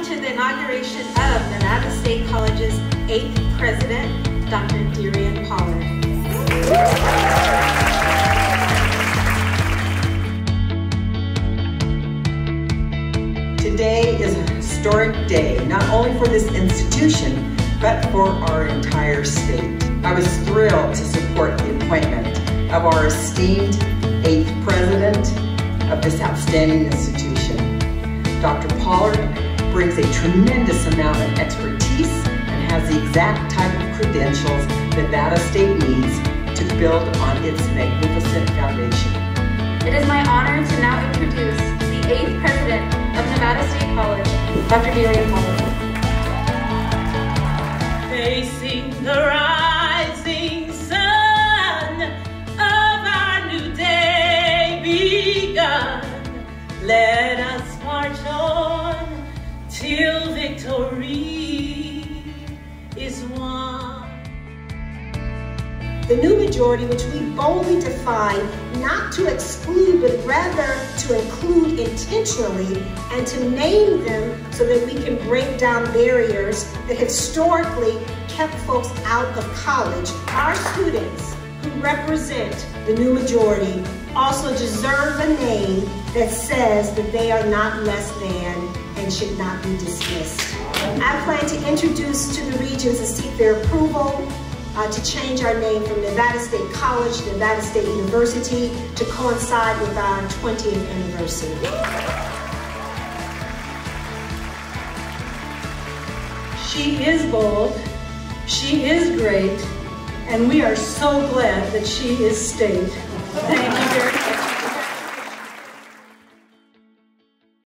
welcome to the inauguration of Nevada State College's eighth president, Dr. DeRionne Pollard. Today is a historic day, not only for this institution, but for our entire state. I was thrilled to support the appointment of our esteemed eighth president of this outstanding institution. Dr. Pollard brings a tremendous amount of expertise and has the exact type of credentials that Nevada State needs to build on its magnificent foundation. It is my honor to now introduce the eighth president of Nevada State College, Dr. DeRionne Pollard. Till victory is won. The new majority, which we boldly define not to exclude, but rather to include intentionally and to name them so that we can break down barriers that historically kept folks out of college. Our students who represent the new majority also deserve a name that says that they are not less than and should not be dismissed. I plan to introduce to the regents and seek their approval uh, to change our name from Nevada State College to Nevada State University to coincide with our 20th anniversary. She is bold, she is great, and we are so glad that she is state. Thank you very much.